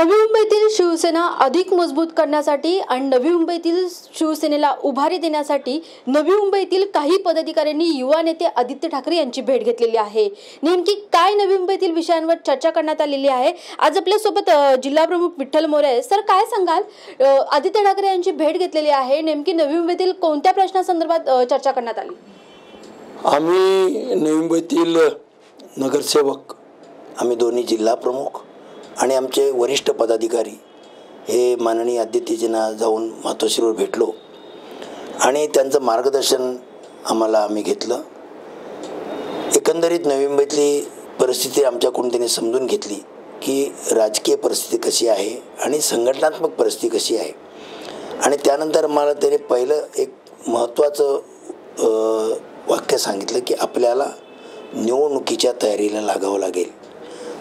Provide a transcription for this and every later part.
नवी मुंबईतील शिवसेना अधिक मजबूत करण्यासाठी आणि नवी मुंबईतील शिवसेनेला उभारी देण्यासाठी नवी मुंबईतील काही पदाधिकाऱ्यांनी युवा नेते आदित्य ठाकरे यांची भेट घेतलेली आहे. नेमकी काय नवी मुंबईतील विषयांवर चर्चा करण्यात आलेली आहे? आज आपल्यासोबत जिल्हाप्रमुख जिल्हा प्रमुख विठ्ठल मोरे सर काय सांगाल? आदित्य ठाकरे यांची भेट घेतलेली आहे. नेमकी नवी मुंबईतील कोणत्या प्रश्नासंदर्भात चर्चा करण्यात आली? आम्ही नवी मुंबईतील नगरसेवक आम्ही दोन्ही जिल्हा प्रमुख आणि आमचे वरिष्ठ पदाधिकारी हे माननीय आदित्यजीना जाऊन मातोश्रीवर भेटलो. आणि त्यांचं मार्गदर्शन आम्हाला आम्ही घेतलं. एकंदरीत नवी मुंबईतली परिस्थिती आमच्याकडून त्यांनी समजून घेतली की राजकीय परिस्थिती कशी आहे आणि संघटनात्मक परिस्थिती कशी आहे. आणि त्यानंतर मला त्याने पहिलं एक महत्त्वाचं वाक्य सांगितलं की आपल्याला निवडणुकीच्या तयारीला लागावं लागेल.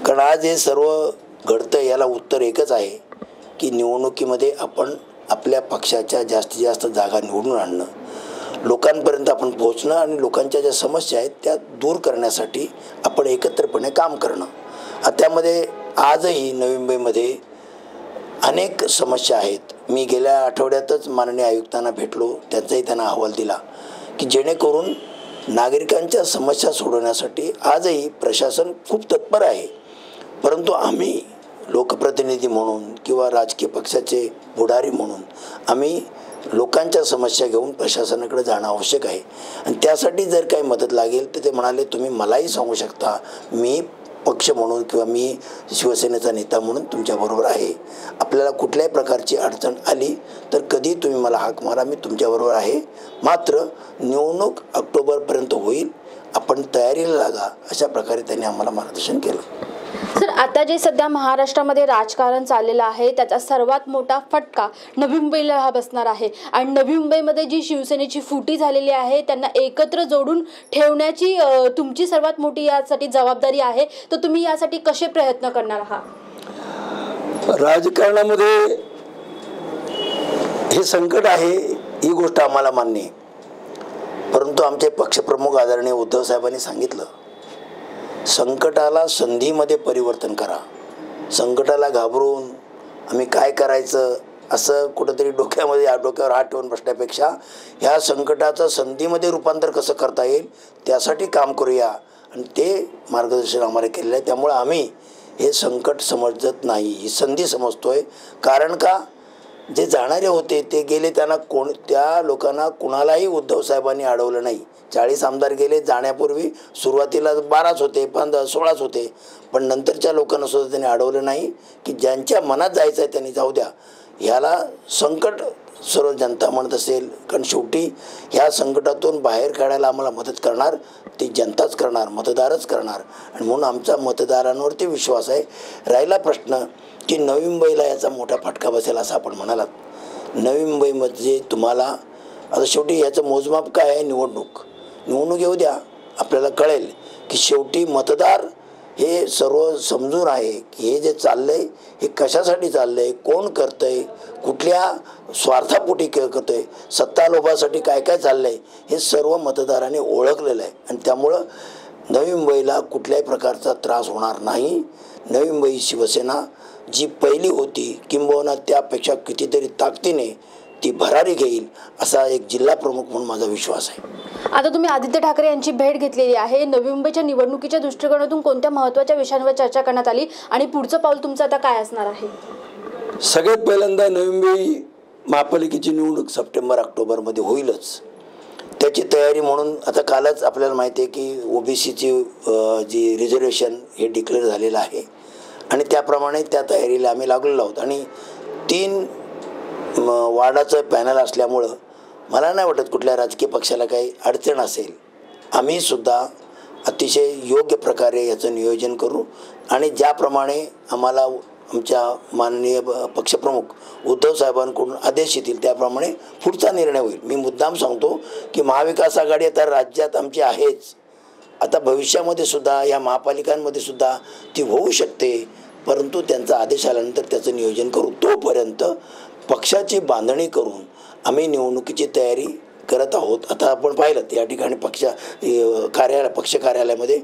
कारण आज हे सर्व घडतं याला उत्तर एकच आहे की निवडणुकीमध्ये आपण आपल्या पक्षाच्या जास्तीत जास्त जागा निवडून आणणं. लोकांपर्यंत आपण पोहोचणं आणि लोकांच्या ज्या समस्या आहेत त्या दूर करण्यासाठी आपण एकत्रपणे काम करणं. त्यामध्ये आजही नवी मुंबईमध्ये अनेक समस्या आहेत. मी गेल्या आठवड्यातच माननीय आयुक्तांना भेटलो. त्यांचाही त्यांना अहवाल दिला की जेणेकरून नागरिकांच्या समस्या सोडवण्यासाठी आजही प्रशासन खूप तत्पर आहे. परंतु आम्ही लोकप्रतिनिधी म्हणून किंवा राजकीय पक्षाचे पुढारी म्हणून आम्ही लोकांच्या समस्या घेऊन प्रशासनाकडे जाणं आवश्यक आहे. आणि त्यासाठी जर काही मदत लागेल तर ते म्हणाले तुम्ही मलाही सांगू शकता मी पक्ष म्हणून किंवा मी शिवसेनेचा नेता म्हणून तुमच्याबरोबर आहे. आपल्याला कुठल्याही प्रकारची अडचण आली तर कधी तुम्ही मला हाक मारा मी तुमच्याबरोबर आहे. मात्र निवडणूक ऑक्टोबरपर्यंत होईल आपण तयारीला लागा. अशा प्रकारे त्यांनी आम्हाला मार्गदर्शन केलं. आता जे सध्या महाराष्ट्रामध्ये राजकारण चाललेलं आहे त्याचा सर्वात मोठा फटका नवी मुंबईला हा बसणार आहे. आणि नवी मुंबईमध्ये जी शिवसेनेची फुटी झालेली आहे त्यांना एकत्र जोडून ठेवण्याची तुमची सर्वात मोठी यासाठी जबाबदारी आहे. तर तुम्ही यासाठी कसे प्रयत्न करणार आहात? राजकारणामध्ये हे संकट आहे ही गोष्ट आम्हाला मान्य परंतु आमचे पक्षप्रमुख आदरणीय उद्धव साहेबांनी सांगितलं संकटाला संधीमध्ये परिवर्तन करा. संकटाला घाबरून आम्ही काय करायचं? असं कुठंतरी डोक्यामध्ये या डोक्यावर हात ठेवून बसण्यापेक्षा ह्या संकटाचं संधीमध्ये रूपांतर कसं करता येईल त्यासाठी काम करूया. आणि ते मार्गदर्शन आम्हाला केलेलं आहे. त्यामुळं आम्ही हे संकट समजत नाही. ही संधी समजतो आहे कारण का? जे जाणारे होते ते गेले त्यांना कोण त्या लोकांना कुणालाही उद्धव साहेबांनी अडवलं नाही. चाळीस आमदार गेले जाण्यापूर्वी सुरुवातीला बाराच होते पंधरा सोळाच होते. पण नंतरच्या लोकांना सुद्धा त्यांनी अडवलं नाही की ज्यांच्या मनात जायचं आहे त्यांनी जाऊ द्या. ह्याला संकट सर्व जनता म्हणत असेल कारण शेवटी ह्या संकटातून बाहेर काढायला आम्हाला मदत करणार ती जनताच करणार मतदारच करणार. आणि म्हणून आमचा मतदारांवरती विश्वास आहे. राहिला प्रश्न की नवी मुंबईला याचा मोठा फटका बसेल असं आपण म्हणालात. नवी मुंबईमध्ये म्हणजे तुम्हाला आता शेवटी ह्याचं मोजमाप काय आहे? निवडणूक. निवडणूक येऊ द्या आपल्याला कळेल की शेवटी मतदार हे सर्व समजून आहे की हे जे चाललं आहे हे कशासाठी चाललं आहे कोण करतं आहे कुठल्या स्वार्थापोटी करतं आहे सत्ता लोभासाठी काय काय चाललं आहे हे सर्व मतदारांनी ओळखलेलं आहे. आणि त्यामुळं नवी मुंबईला कुठल्याही प्रकारचा त्रास होणार नाही. नवी मुंबई शिवसेना जी पहिली होती किंबहुना त्यापेक्षा कितीतरी ताकदीने ती भरारी घेईल असा एक जिल्हा प्रमुख म्हणून माझा विश्वास आहे. आता तुम्ही आदित्य ठाकरे यांची भेट घेतलेली आहे. नवी मुंबईच्या निवडणुकीच्या दृष्टिकोनातून कोणत्या महत्त्वाच्या विषयांवर चर्चा करण्यात आली आणि पुढचं पाऊल तुमचं आता काय असणार आहे? सगळ्यात पहिल्यांदा नवी मुंबई महापालिकेची निवडणूक सप्टेंबर ऑक्टोबरमध्ये होईलच. त्याची तयारी म्हणून आता कालच आपल्याला माहिती आहे की ओबीसीची जी रिझर्वेशन हे डिक्लेअर झालेलं आहे. आणि त्याप्रमाणे त्या तयारीला आम्ही लागलेलो आहोत. आणि तीन वार्डाचं पॅनल असल्यामुळं मला नाही वाटत कुठल्या राजकीय पक्षाला काही अडचण असेल. आम्ही सुद्धा अतिशय योग्य प्रकारे याचं नियोजन करू आणि ज्याप्रमाणे आम्हाला आमच्या माननीय पक्षप्रमुख उद्धव साहेबांकडून आदेश येतील त्याप्रमाणे पुढचा निर्णय होईल. मी मुद्दाम सांगतो की महाविकास आघाडी आता राज्यात आमची आहेच. आता भविष्यामध्ये सुद्धा या महापालिकांमध्ये सुद्धा ती होऊ शकते. परंतु त्यांचा आदेश आल्यानंतर त्याचं नियोजन करू. तोपर्यंत पक्षाची बांधणी करून आम्ही निवडणुकीची तयारी करत आहोत. आता आपण पाहिलं या ठिकाणी पक्ष कार्यालय पक्ष कार्यालयामध्ये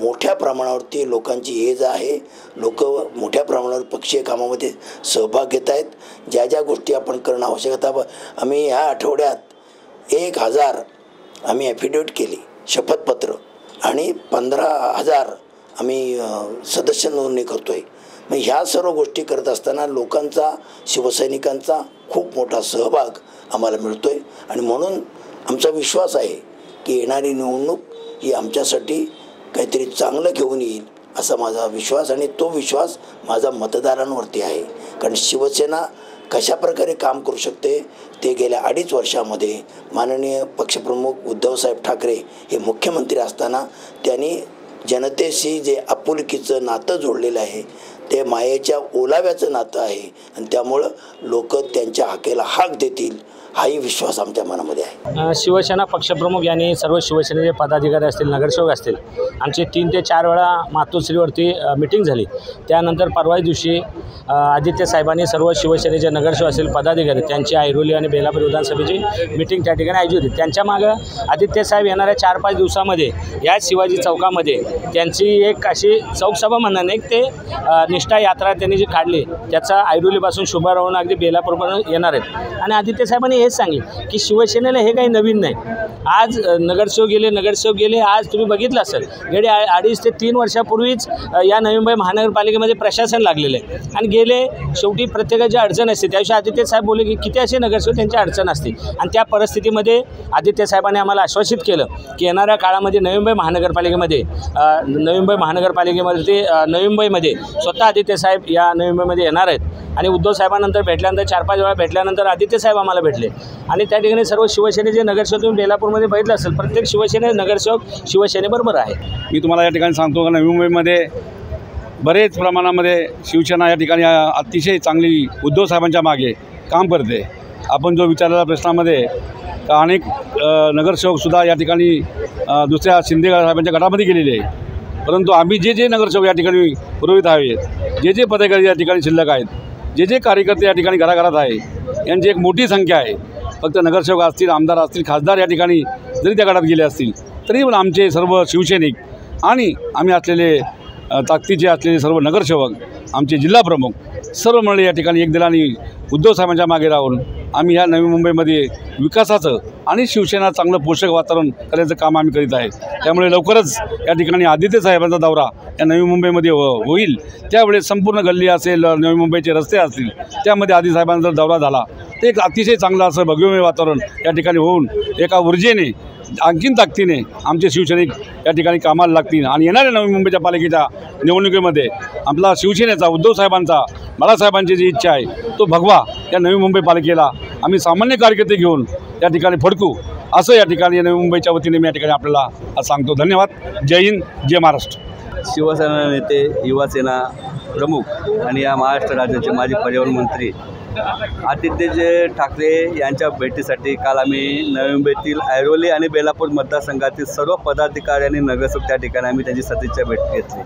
मोठ्या प्रमाणावरती लोकांची ये जा आहे लोक मोठ्या प्रमाणावर पक्षीय कामामध्ये सहभाग घेत आहेत. ज्या ज्या गोष्टी आपण करणं आवश्यक आहे. आता आम्ही ह्या आठवड्यात एक हजार आम्ही ॲफिडेविट केली शपथपत्र. आणि पंधरा हजार आम्ही सदस्य नोंदणी करतो आहे मग ह्या सर्व गोष्टी करत असताना लोकांचा शिवसैनिकांचा खूप मोठा सहभाग आम्हाला मिळतो आहे आणि म्हणून आमचा विश्वास आहे की येणारी निवडणूक ही आमच्यासाठी काहीतरी चांगलं घेऊन येईल असा माझा विश्वास आणि तो विश्वास माझा मतदारांवरती आहे. कारण शिवसेना कशा प्रकारे काम करू शकते ते गेल्या अडीच वर्षामध्ये माननीय पक्षप्रमुख उद्धवसाहेब ठाकरे हे मुख्यमंत्री असताना त्यांनी जनतेशी जे आपुलकीचं नातं जोडलेलं आहे ते मायेच्या ओलाव्याचं नातं आहे. आणि त्यामुळं लोक त्यांच्या हाकेला हाक देतील हाही विश्वास आमच्या मनामध्ये आहे. शिवसेना पक्षप्रमुख यांनी सर्व शिवसेनेचे पदाधिकारी असतील नगरसेवक असतील आमची तीन ते चार वेळा मातोश्रीवरती मिटिंग झाली. त्यानंतर परवा दिवशी आदित्य साहेबांनी सर्व शिवसेनेचे नगरसेवक असतील पदाधिकारी त्यांची ऐरोली आणि बेलापूर विधानसभेची मिटिंग त्या ठिकाणी आयोजित होती. त्यांच्या मागं आदित्य साहेब येणाऱ्या चार पाच दिवसामध्ये या शिवाजी चौकामध्ये त्यांची एक अशी चौकसभा म्हणणार नाही ते निष्ठा यात्रा त्यांनी जी काढली त्याचा ऐरोलीपासून शुभारंभ अगदी बेलापूरपर्यंत येणार आहेत. आणि आदित्य साहेबांनी हेच सांगले की शिवसेनेला हे काही नवीन नाही. आज नगरसेवक गेले नगरसेवक गेले आज तुम्ही बघितलं असेल गेले आ- अडीच ते तीन वर्षापूर्वीच या नवी मुंबई महानगरपालिकेमध्ये प्रशासन लागलेलं आहे. आणि गेले शेवटी प्रत्येकाची अडचण असते त्याविषयी आदित्य साहेब बोलले की किती असे नगरसेवक त्यांची अडचण असते. आणि त्या परिस्थितीमध्ये आदित्य साहेबांनी आम्हाला आश्वासित केलं की येणाऱ्या काळामध्ये नवी मुंबई महानगरपालिकेमध्ये नवी मुंबई महानगरपालिकेमध्ये ते नवी मुंबईमध्ये स्वतः आदित्य साहेब या नवी मुंबईमध्ये येणार आहेत. आणि उद्धव साहेबांनंतर भेटल्यानंतर चार पाच वेळा भेटल्यानंतर आदित्य साहेब आम्हाला भेटले. आणि त्या ठिकाणी सर्व शिवसेनेचे नगरसेवक तुम्ही बेलापूरमध्ये बघितलं असेल प्रत्येक शिवसेने नगरसेवक शिवसेनेबरोबर आहे. मी तुम्हाला या ठिकाणी सांगतो का नवी मुंबईमध्ये बरेच प्रमाणामध्ये शिवसेना या ठिकाणी अतिशय चांगली उद्धव साहेबांच्या मागे काम करते. आपण जो विचारलेला प्रश्नामध्ये अनेक नगरसेवकसुद्धा या ठिकाणी दुसऱ्या शिंदे साहेबांच्या गटामध्ये गेलेले आहे परंतु आम्ही जे जे नगरसेवक या ठिकाणी पुरवित आहेत जे जे पदाधिकारी या ठिकाणी शिल्लक आहेत जे जे कार्यकर्ते या ठिकाणी घराघरात आहे यांची एक मोठी संख्या आहे. फक्त नगरसेवक असतील आमदार असतील खासदार या ठिकाणी जरी त्या गटात गेले असतील तरी पण आमचे सर्व शिवसैनिक आणि आम्ही असलेले ताकदीचे असलेले सर्व नगरसेवक आमचे जिल्हाप्रमुख सर्व मंडळी या ठिकाणी एक दिलाने उद्धव साहेबांच्या मागे राहून आम्ही ह्या नवी मुंबईमध्ये विकासाचं आणि शिवसेना चांगलं पोषक वातावरण करायचं काम आम्ही करीत आहे. त्यामुळे लवकरच या ठिकाणी आदित्य साहेबांचा दौरा या नवी मुंबईमध्ये हो- होईल. त्यावेळेस संपूर्ण गल्ली असेल नवी मुंबईचे रस्ते असतील त्यामध्ये आदित्य साहेबांचा दौरा झाला. ते एक अतिशय चांगलं असं भगवमय वातावरण या ठिकाणी होऊन एका ऊर्जेने आणखीन ताकदीने आमचे शिवसैनिक या ठिकाणी कामाला लागतील. आणि येणाऱ्या नवी मुंबईच्या पालिकेच्या निवडणुकीमध्ये आपला शिवसेनेचा उद्धव साहेबांचा बाळासाहेबांची जी इच्छा आहे तो भगवा या नवी मुंबई पालिकेला. आम्ही सामान्य कार्यकर्ते घेऊन या ठिकाणी फडकू असं या ठिकाणी नवी मुंबईच्या वतीने मी या ठिकाणी आपल्याला आज सांगतो. धन्यवाद. जय हिंद जय महाराष्ट्र. शिवसेना नेते युवासेना प्रमुख आणि या महाराष्ट्र राज्याचे माजी पर्यावरण मंत्री आदित्यजी ठाकरे यांच्या भेटीसाठी काल आम्ही नवी मुंबईतील ऐरोली आणि बेलापूर मतदारसंघातील सर्व पदाधिकारी आणि नगरसेवक त्या ठिकाणी आम्ही त्यांची सदिच्छा भेट घेतली.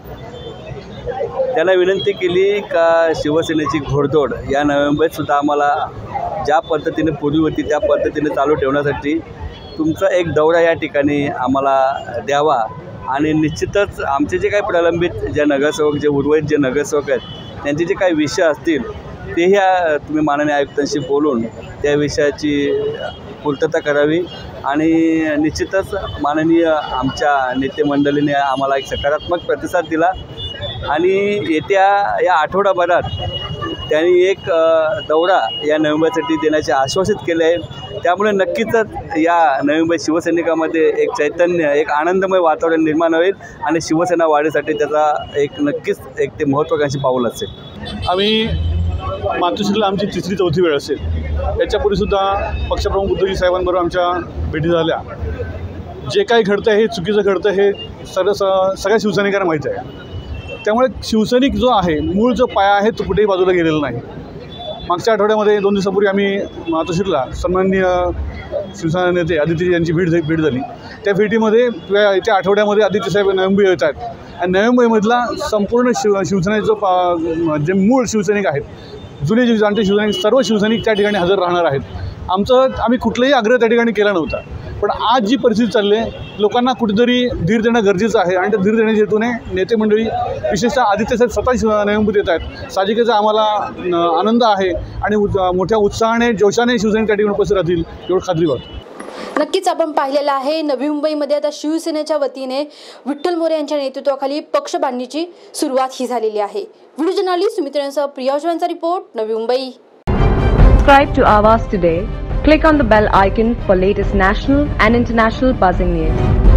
त्यांना विनंती केली का शिवसेनेची घोडदोड या नवी सुद्धा आम्हाला ज्या पद्धतीने पूर्वी होती त्या पद्धतीने चालू ठेवण्यासाठी तुमचा एक दौरा या ठिकाणी आम्हाला द्यावा. आणि निश्चितच आमचे जे काही प्रलंबित जे नगरसेवक जे उर्वरित जे नगरसेवक आहेत त्यांचे जे काही विषय असतील तेही तुम्ही माननीय आयुक्तांशी बोलून त्या विषयाची पूर्तता करावी आणि निश्चितच माननीय आमच्या नेतेमंडळीने आम्हाला एक सकारात्मक प्रतिसाद दिला. आणि येत्या या आठवडाभरात त्यांनी एक दौरा या नोव्हेंबरसाठी देण्याचे आश्वासित केले आहे. त्यामुळे नक्कीच या नवी मुंबई शिवसैनिकामध्ये एक चैतन्य एक आनंदमय वातावरण निर्माण होईल आणि शिवसेना वाढीसाठी त्याचा एक नक्कीच एक ते महत्त्वाकांक्षी पाऊल असेल. आम्ही मातोश्रीला आमची तिसरी चौथी वेळ असेल. याच्यापूर्वीसुद्धा पक्षप्रमुख उद्धवजी साहेबांबरोबर आमच्या भेटी झाल्या. जे काही घडतं हे चुकीचं घडतं हे सर्व स सगळ्या शिवसैनिकांना माहीत आहे. त्यामुळे शिवसैनिक जो आहे मूळ जो पाया आहे तो कुठेही बाजूला गेलेला नाही. मागच्या आठवड्यामध्ये दोन दिवसापूर्वी आम्ही मातोश्रीला सन्माननीय शिवसेना नेते आदित्यजी यांची भेट भेट झाली. त्या भेटीमध्ये त्या आठवड्यामध्ये आदित्य साहेब नवी मुंबई येत आहेत आणि नवी मुंबईमधला संपूर्ण शिव शिवसेनेचं पा जे मूळ शिवसैनिक आहेत जुने जे जाणते शिवसैनिक सर्व शिवसैनिक त्या ठिकाणी हजर राहणार आहेत. आमचं आम्ही कुठलाही आग्रह त्या ठिकाणी केला नव्हता. पण आज जी परिस्थिती चालली आहे लोकांना कुठेतरी धीर देणं गरजेचं आहे आणि त्या धीर देण्याच्या हेतूने नेते मंडळी विशेषतः आदित्य साहेब स्वतः शिव येत आहेत. साजिकेचा आम्हाला आनंद आहे आणि मोठ्या उत्साहाने जोशाने शिवसैनिक त्या ठिकाणी उपस्थित राहतील एवढं खात्री वाटतं नक्कीच आपण पाहिलेलं आहे. नवी मुंबईमध्ये आता शिवसेनेच्या वतीने विठ्ठल मोरे यांच्या नेतृत्वाखाली पक्ष बांधणीची सुरुवात ही झालेली आहे. व्हिडिओ जर्नालिस्ट सुमित्रांसह प्रियाजवांचा report Navi Mumbai. Subscribe to Awaaz today click on the bell icon for latest national and international passing news